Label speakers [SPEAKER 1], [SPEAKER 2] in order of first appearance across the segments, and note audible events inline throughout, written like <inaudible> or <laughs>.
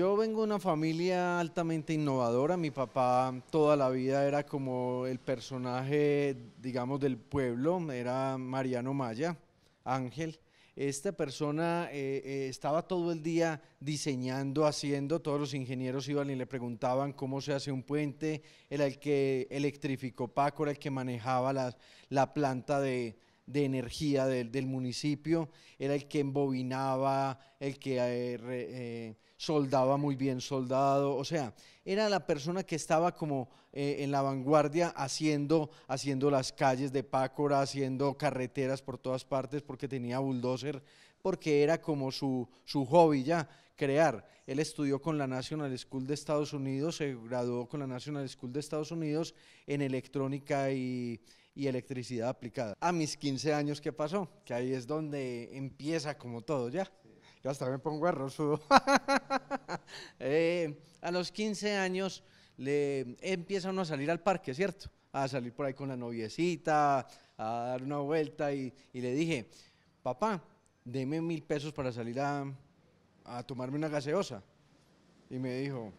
[SPEAKER 1] yo vengo de una familia altamente innovadora. Mi papá toda la vida era como el personaje, digamos, del pueblo, era Mariano Maya, Ángel. Esta persona eh, eh, estaba todo el día diseñando, haciendo, todos los ingenieros iban y le preguntaban cómo se hace un puente, era el que electrificó Paco, era el que manejaba la planta de, de energía del, municipio, era el que embobinaba, el que eh, eh, soldaba muy bien soldado, o sea, era la persona que estaba como eh, en la vanguardia haciendo, haciendo las calles de Pácora, haciendo carreteras por todas partes porque tenía bulldozer, porque era como su, su hobby ya, crear. Él estudió con la National School de Estados Unidos, se graduó con la National School de Estados Unidos en electrónica y y electricidad aplicada. A mis 15 años, ¿qué pasó? Que ahí es donde empieza como todo ya. Yo hasta me pongo arrozudo. <laughs> eh, a los 15 años le empieza uno a salir al parque, ¿cierto? A salir por ahí con la noviecita, a dar una vuelta y, y le dije, papá, deme mil pesos para salir a, a, tomarme una gaseosa. Y me dijo,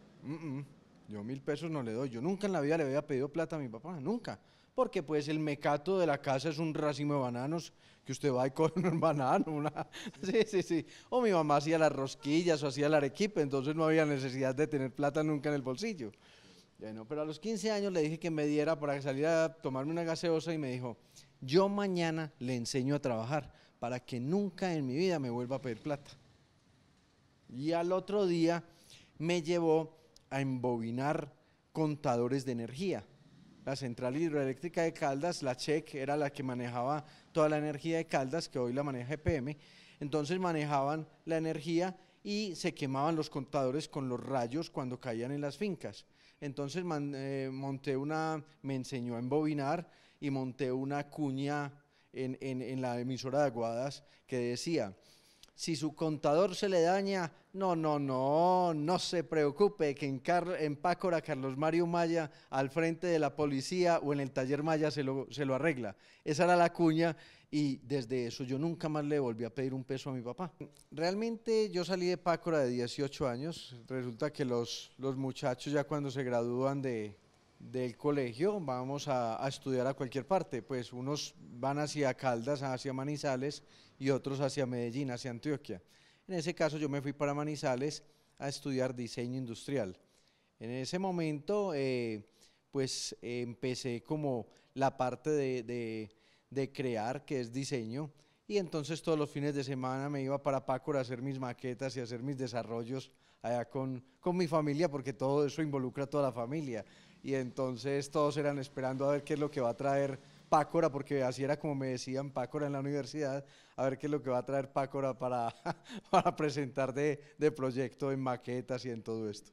[SPEAKER 1] yo mil pesos no le doy. Yo nunca en la vida le había pedido plata a mi papá, nunca porque pues el mecato de la casa es un racimo de bananos, que usted va y coge un <laughs> banano, una... <laughs> sí, sí, sí. O mi mamá hacía las rosquillas o hacía el arequipe, entonces no había necesidad de tener plata nunca en el bolsillo. Bueno, pero a los 15 años le dije que me diera para salir a tomarme una gaseosa y me dijo, yo mañana le enseño a trabajar para que nunca en mi vida me vuelva a pedir plata. Y al otro día me llevó a embobinar contadores de energía la central hidroeléctrica de Caldas, la CHEC era la que manejaba toda la energía de Caldas, que hoy la maneja EPM, entonces manejaban la energía y se quemaban los contadores con los rayos cuando caían en las fincas. Entonces eh, monté una, me enseñó a embobinar y monté una cuña en, en la emisora de Aguadas que decía, si su contador se le daña, no, no, no, no se preocupe, que en, en Pácora Carlos Mario Maya, al frente de la policía o en el taller Maya se lo, se lo arregla. Esa era la cuña y desde eso yo nunca más le volví a pedir un peso a mi papá. Realmente yo salí de Pácora de 18 años, resulta que los, los muchachos ya cuando se gradúan de, del colegio vamos a, estudiar a cualquier parte, pues unos van hacia Caldas, hacia Manizales y otros hacia Medellín, hacia Antioquia. En ese caso yo me fui para Manizales a estudiar diseño industrial. En ese momento eh, pues empecé como la parte de, de, crear, que es diseño, y entonces todos los fines de semana me iba para Pácora a hacer mis maquetas y hacer mis desarrollos allá con, con mi familia, porque todo eso involucra a toda la familia. Y entonces todos eran esperando a ver qué es lo que va a traer Pácora, porque así era como me decían Pácora en la universidad, a ver qué es lo que va a traer Pácora para, <laughs> para presentar de, de proyecto en maquetas y en todo esto.